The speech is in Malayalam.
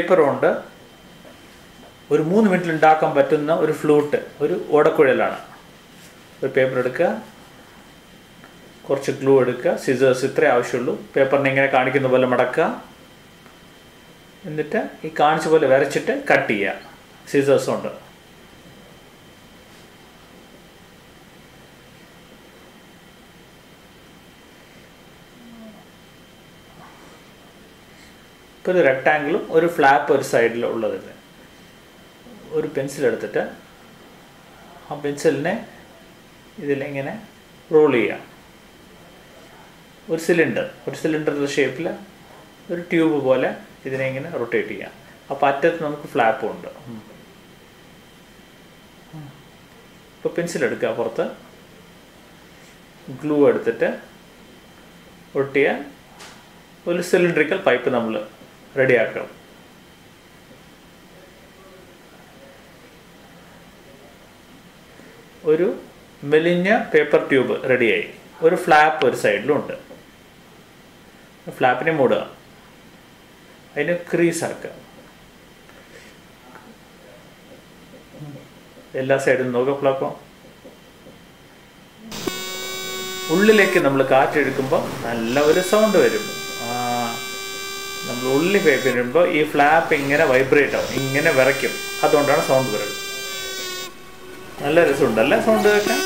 പേപ്പറുണ്ട്. ഒരു മൂന്ന് മിനിറ്റിൽ ഉണ്ടാക്കാൻ പറ്റുന്ന ഒരു ഫ്ലൂട്ട് ഒരു ഓടക്കുഴലാണ്. ഒരു പേപ്പർ എടുക്കുക. കുറച്ച് ഗ്ലൂ എടുക്കുക. സിസേഴ്സ് ഇത്രേ ആവശ്യമുള്ളൂ. പേപ്പറിനെ ഇങ്ങനെ കാണിക്കുന്ന പോലെ മടക്കുക. എന്നിട്ട് ഈ കാണിച്ച പോലെ വരച്ചിട്ട് കട്ട് ചെയ്യുക. സിസേഴ്സ് ഉണ്ട്. ഇപ്പോൾ ഒരു റെക്ടാങ്കിളും ഒരു ഫ്ലാപ്പ് ഒരു സൈഡിൽ ഉള്ളതില്ല ഒരു പെൻസിൽ എടുത്തിട്ട് ആ പെൻസിലിനെ ഇതിലിങ്ങനെ റോൾ ചെയ്യാം. ഒരു സിലിണ്ടർ ഒരു സിലിണ്ടറിന്റെ ഷേപ്പിൽ ഒരു ട്യൂബ് പോലെ ഇതിനെ ഇങ്ങനെ റൊട്ടേറ്റ് ചെയ്യാം. അപ്പോൾ അറ്റത്ത് നമുക്ക് ഫ്ലാപ്പും ഉണ്ട്. ഇപ്പോൾ പെൻസിൽ എടുക്കുക പുറത്ത് ഗ്ലൂ എടുത്തിട്ട് ഒട്ടിയ ഒരു സിലിണ്ടറിക്കൽ പൈപ്പ് നമ്മൾ റെഡിയാക്കണം. ഒരു മെലിഞ്ഞ പേപ്പർ ട്യൂബ് റെഡിയായി. ഒരു ഫ്ലാപ്പ് ഒരു സൈഡിലും ഉണ്ട് ഫ്ലാപ്പിനെ മൂടുക. അതിന് ക്രീസ് ആക്കുക എല്ലാ സൈഡിലും നോക്കുക ഫ്ലാപ്പം ഉള്ളിലേക്ക് നമ്മൾ കാറ്റെടുക്കുമ്പോൾ നല്ല ഒരു സൗണ്ട് വരും. ആ ഉള്ളി ഉള്ളിൽ വരുമ്പോൾ ഈ ഫ്ലാപ്പ് ഇങ്ങനെ വൈബ്രേറ്റ് ആവും. ഇങ്ങനെ വിറയ്ക്കും. അതുകൊണ്ടാണ് സൗണ്ട് വരുന്നത്. നല്ല രസമുണ്ടല്ലേ സൗണ്ട് കേൾക്കാൻ